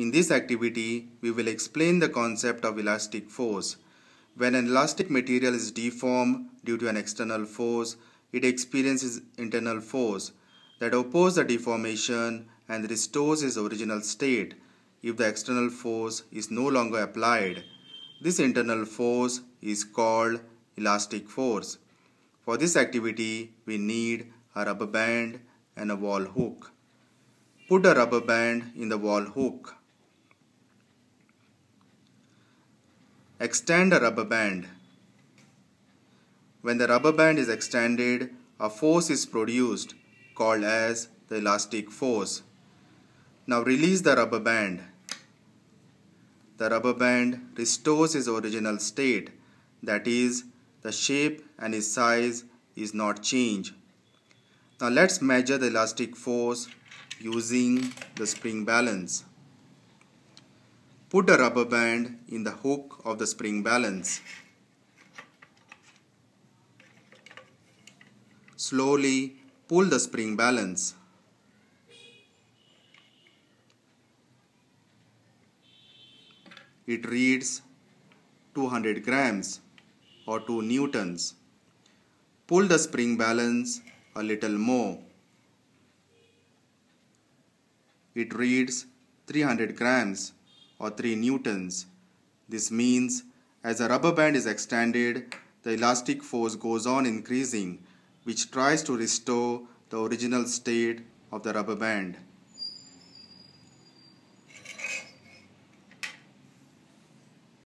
In this activity, we will explain the concept of elastic force. When an elastic material is deformed due to an external force, it experiences internal force that opposes the deformation and restores its original state if the external force is no longer applied. This internal force is called elastic force. For this activity, we need a rubber band and a wall hook. Put a rubber band in the wall hook. Extend a rubber band. When the rubber band is extended, a force is produced called as the elastic force. Now release the rubber band. The rubber band restores its original state, that is, the shape and its size is not changed. Now let's measure the elastic force using the spring balance. Put a rubber band in the hook of the spring balance. Slowly pull the spring balance. It reads 200 grams or 2 newtons. Pull the spring balance a little more. It reads 300 grams or 3 newtons. This means as the rubber band is extended, the elastic force goes on increasing, which tries to restore the original state of the rubber band.